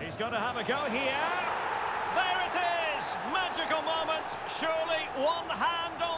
He's got to have a go here. There it is! Magical moment. Surely one hand.